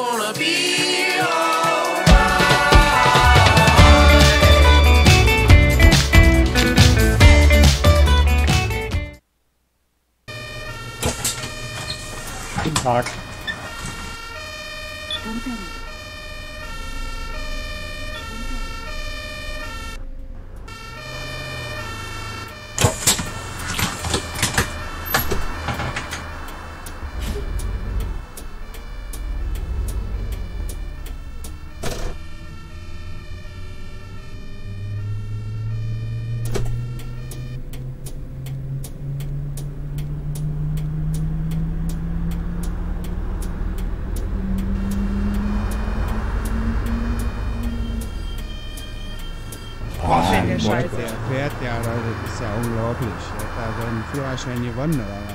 gonna be alright. Guten Tag. Hat da seinen Führerschein gewonnen, oder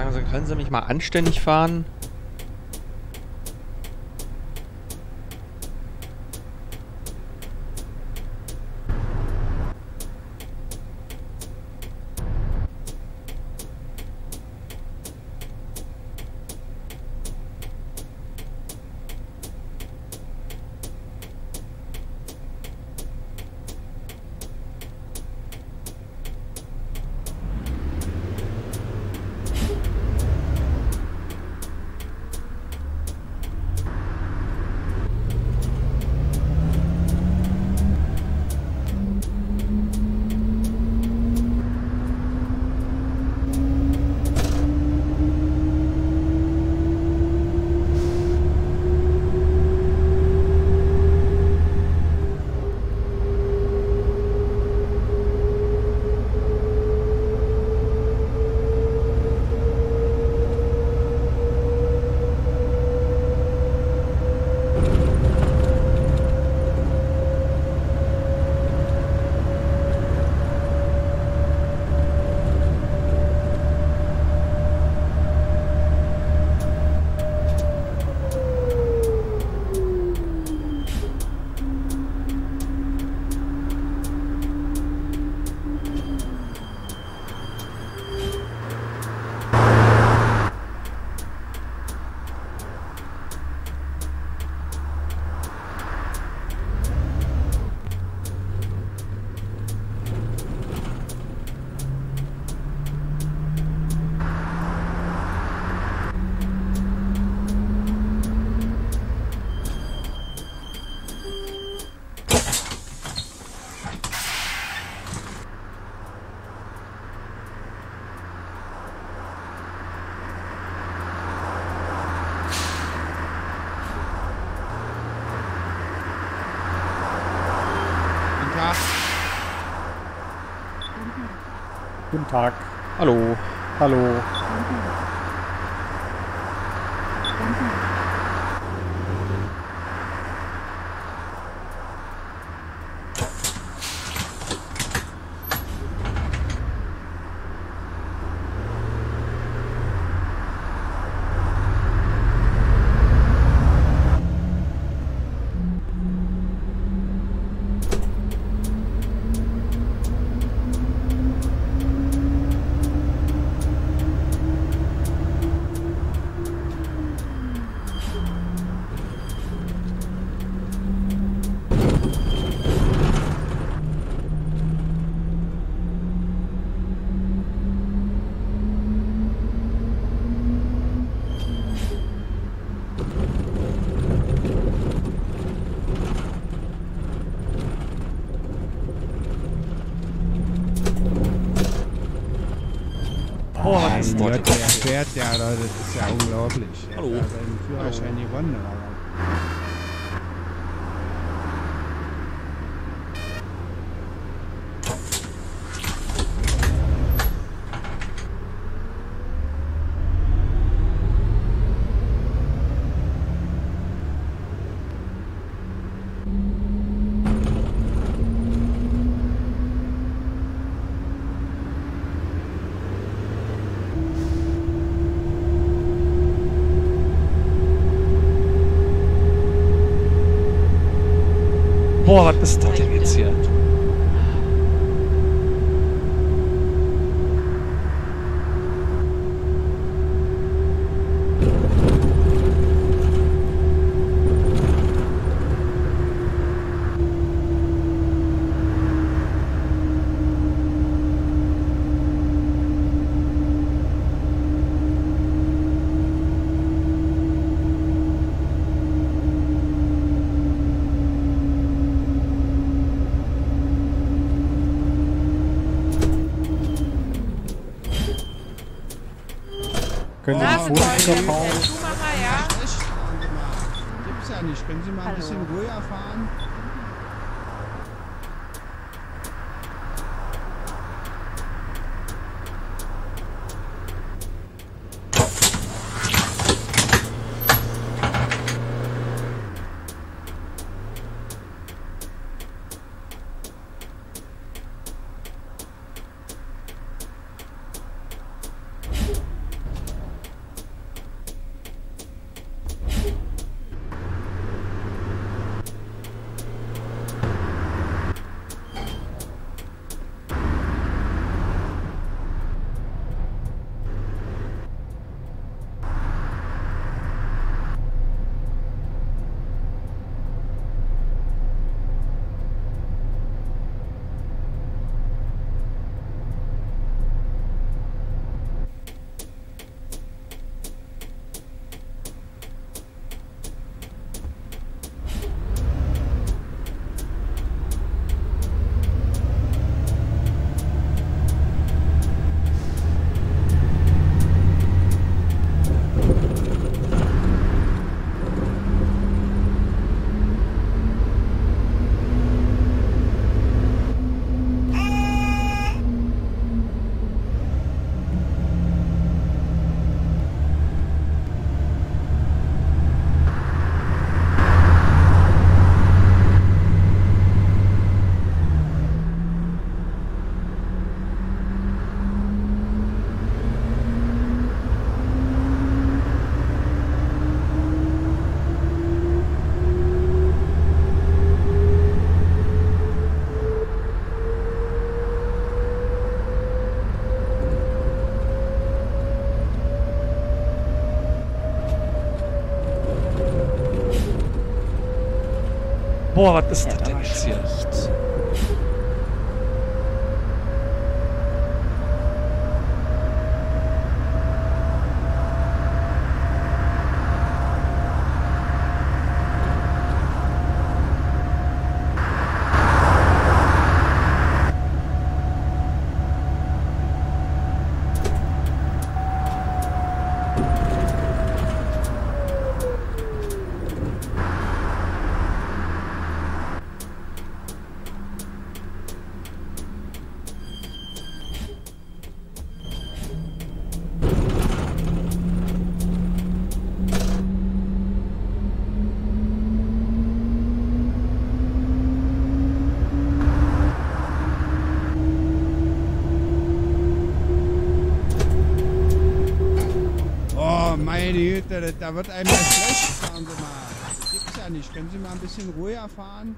sagen Sie, können Sie mich mal anständig fahren? Tag. Hallo. Hallo. Dort? Gott, der fährt ja, da, das ist ja unglaublich. Hallo. Er hat seinen Führerschein gewonnen, aber. Was ist das denn jetzt hier? Können Sie Boah, was ist das Fährt denn jetzt hier? Da- wird ja schlecht, fahren Sie mal. Das gibt's ja nicht. Können Sie mal ein bisschen ruhiger fahren?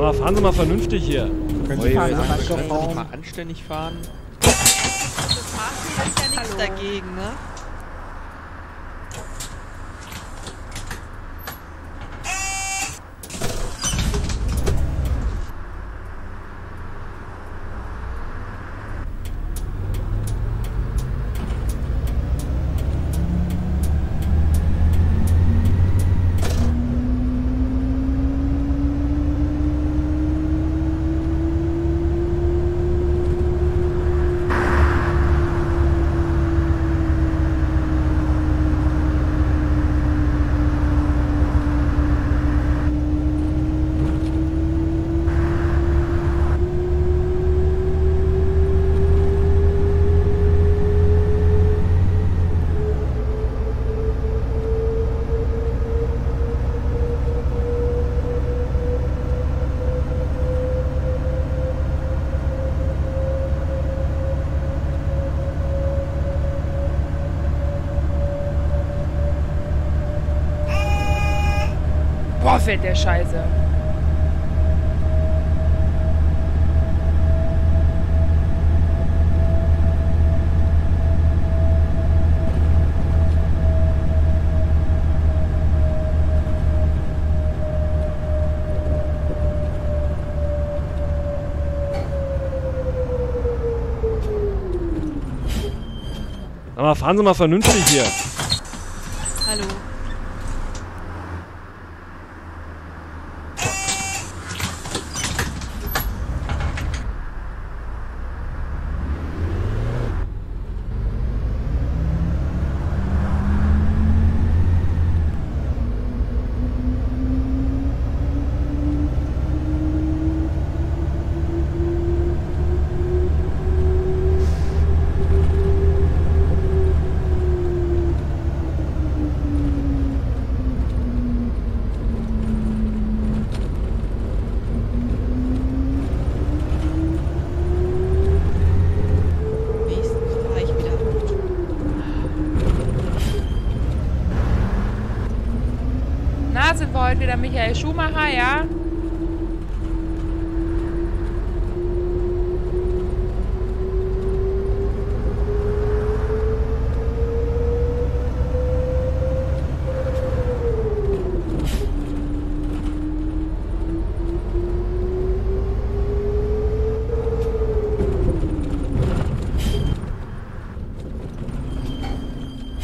Aber fahren Sie mal vernünftig hier. Können Sie mal ui, können Sie mal anständig fahren? Das ist ja nichts dagegen, ne? Fährt der Scheiße. Aber fahren Sie mal vernünftig hier. Hallo. Wieder Michael Schumacher, ja?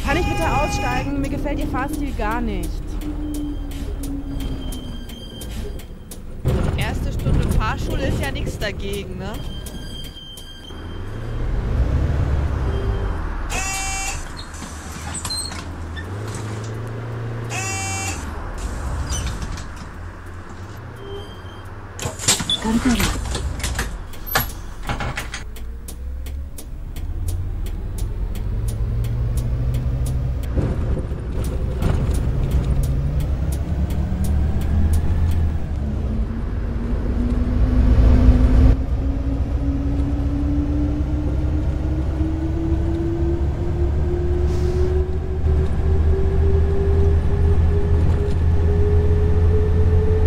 Kann ich bitte aussteigen? Mir gefällt Ihr Fahrstil gar nicht. Fahrschule ist ja nichts dagegen, ne?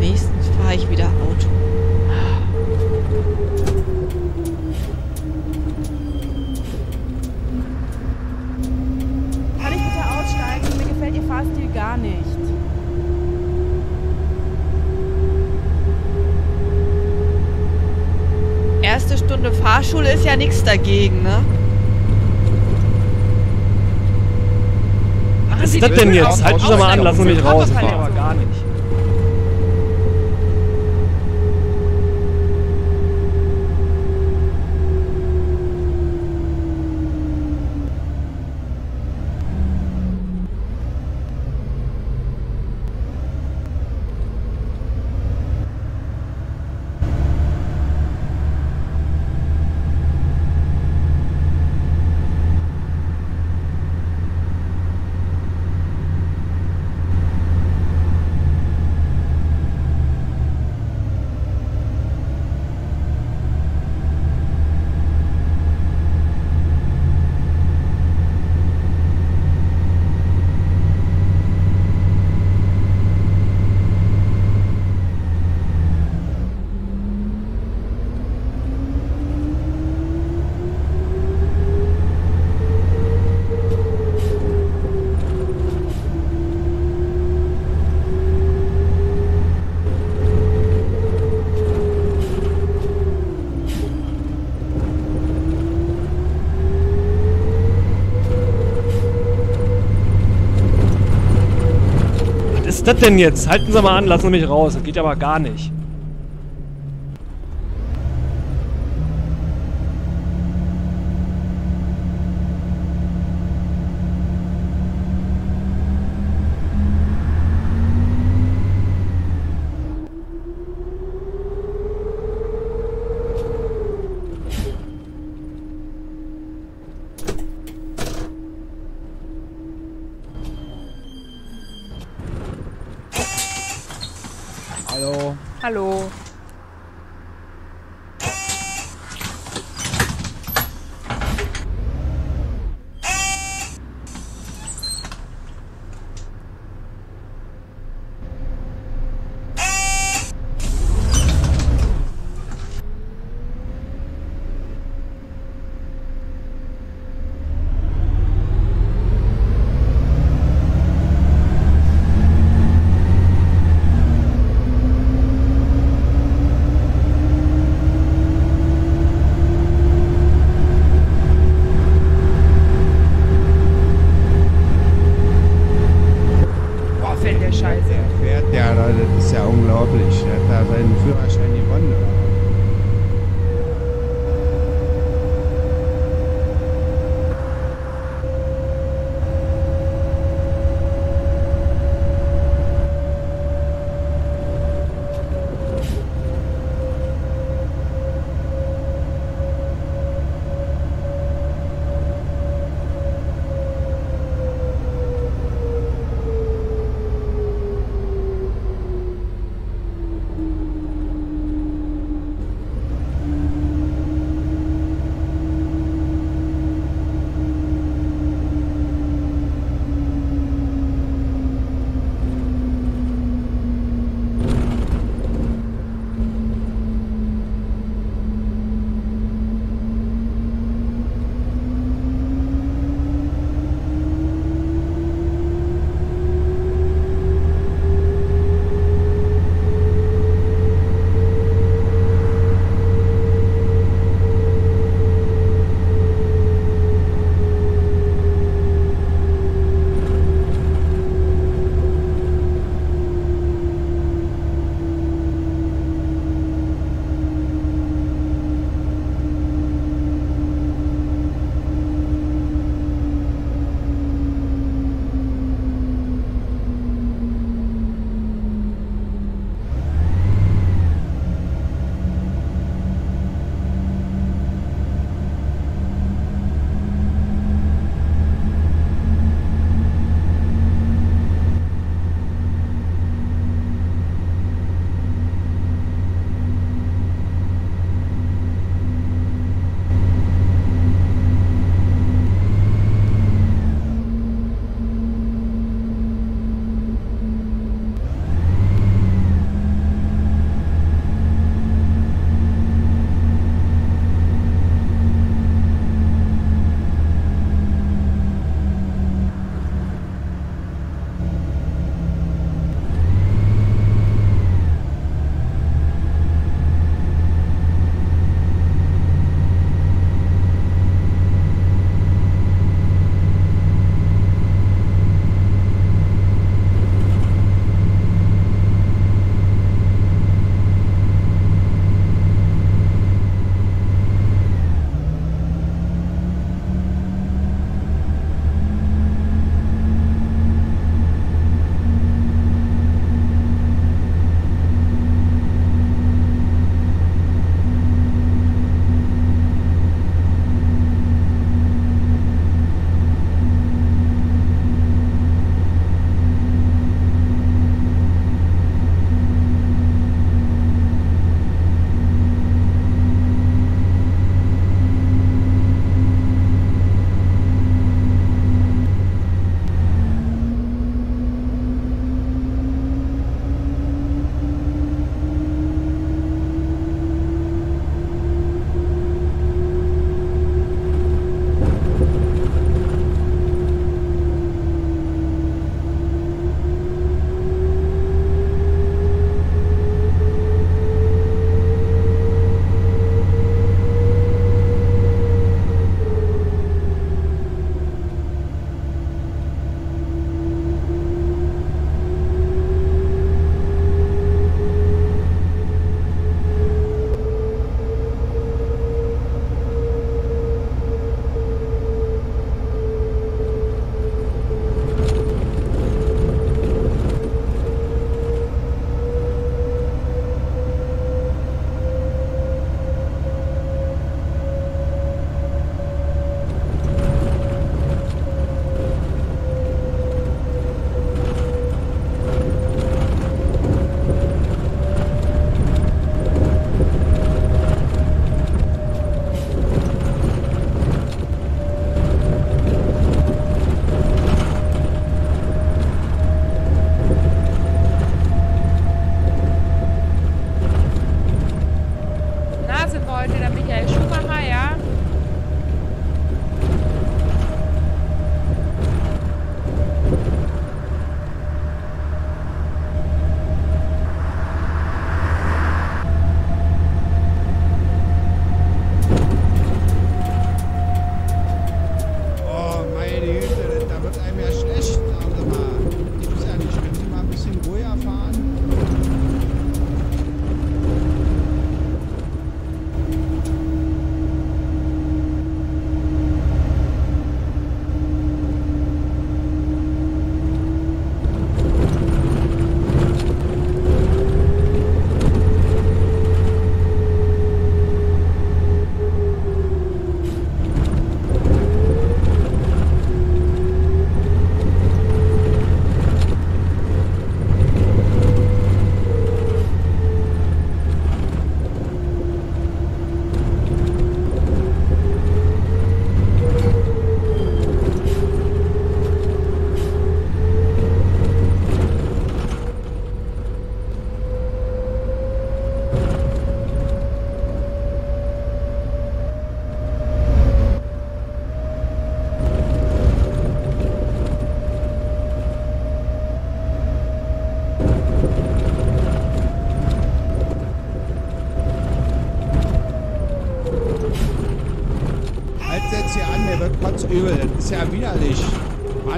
Nächstens fahre ich wieder Auto. Kann ich bitte aussteigen? Mir gefällt Ihr Fahrstil gar nicht. Erste Stunde Fahrschule ist ja nichts dagegen, ne? Was ist das denn jetzt? auf. Halten Sie mal an, Sie mich rausfahren. Aber gar nicht. Das denn jetzt? Halten Sie mal an, lassen Sie mich raus. Das geht aber gar nicht. Hallo. Hallo.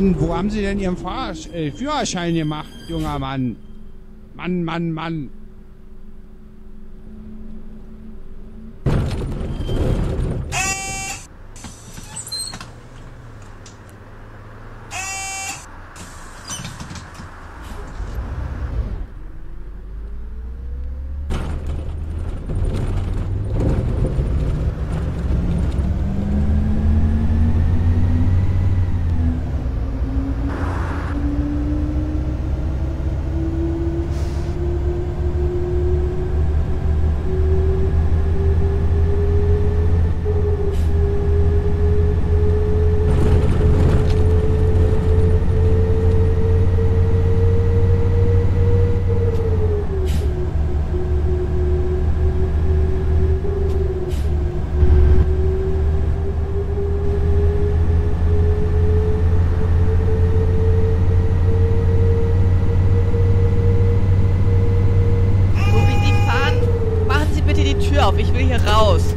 Mann, wo haben Sie denn Ihren äh, Führerschein gemacht, junger Mann? Mann, Mann, Mann. auf, ich will hier raus.